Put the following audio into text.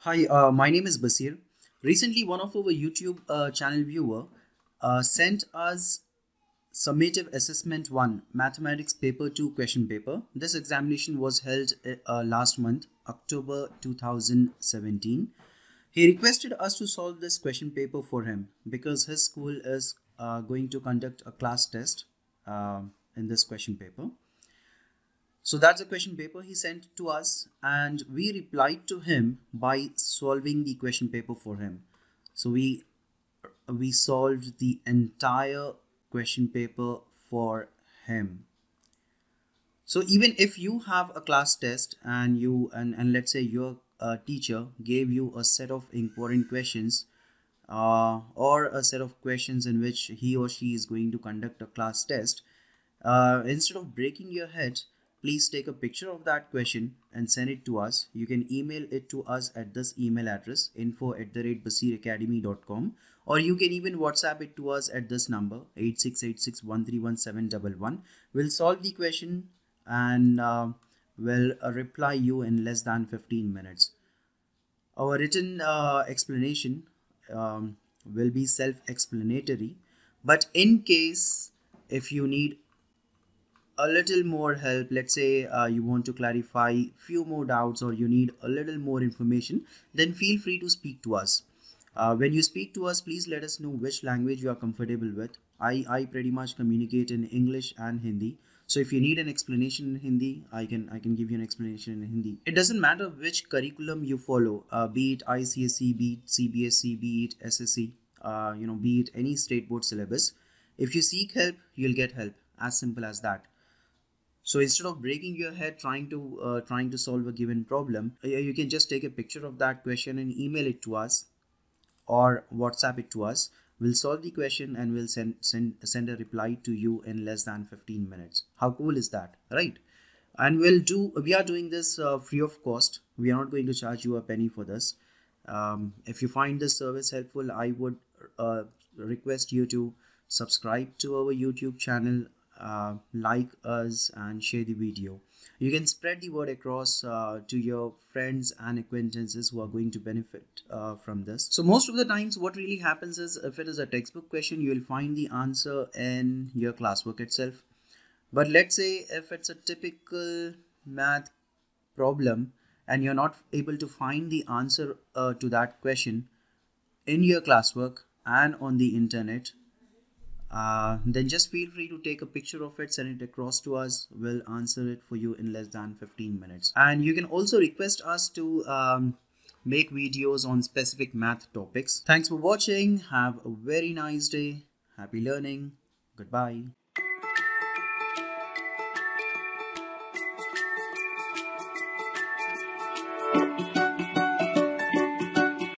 Hi, uh, my name is Baseer. Recently, one of our YouTube uh, channel viewer uh, sent us summative assessment 1 mathematics paper 2 question paper. This examination was held uh, last month october 2017 he requested us to solve this question paper for him because his school is uh, going to conduct a class test uh, in this question paper so that's a question paper he sent to us and we replied to him by solving the question paper for him. So we we solved the entire question paper for him. So even if you have a class test and you and, and let's say your uh, teacher gave you a set of important questions uh, or a set of questions in which he or she is going to conduct a class test uh, instead of breaking your head please take a picture of that question and send it to us. You can email it to us at this email address info at the rate baseeracademy.com or you can even whatsapp it to us at this number 8686131711 we'll solve the question and uh, will uh, reply you in less than 15 minutes. Our written uh, explanation um, will be self-explanatory but in case if you need a little more help. Let's say uh, you want to clarify few more doubts or you need a little more information then feel free to speak to us. Uh, when you speak to us please let us know which language you are comfortable with. I i pretty much communicate in english and hindi. So if you need an explanation in hindi i can i can give you an explanation in hindi. It doesn't matter which curriculum you follow uh, be it icse be it cbsc be it sse uh, you know be it any state board syllabus. If you seek help you'll get help. As simple as that so instead of breaking your head trying to uh, trying to solve a given problem uh, you can just take a picture of that question and email it to us or whatsapp it to us. We'll solve the question and we'll send send send a reply to you in less than 15 minutes. How cool is that right? And we'll do we are doing this uh, free of cost. We are not going to charge you a penny for this. Um, if you find this service helpful i would uh, request you to subscribe to our youtube channel uh, like us and share the video. You can spread the word across uh, to your friends and acquaintances who are going to benefit uh, from this. So most of the times what really happens is if it is a textbook question you will find the answer in your classwork itself. But let's say if it's a typical math problem and you're not able to find the answer uh, to that question in your classwork and on the internet uh, then just feel free to take a picture of it send it across to us. We'll answer it for you in less than 15 minutes. And you can also request us to um, make videos on specific math topics. Thanks for watching. Have a very nice day. Happy learning. Goodbye